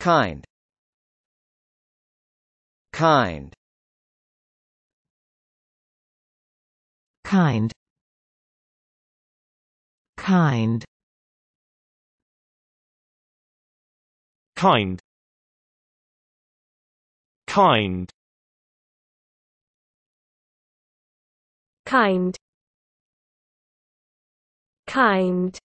Kind. Kind. kind. Kind. Kind. Kind. Kind. Kind.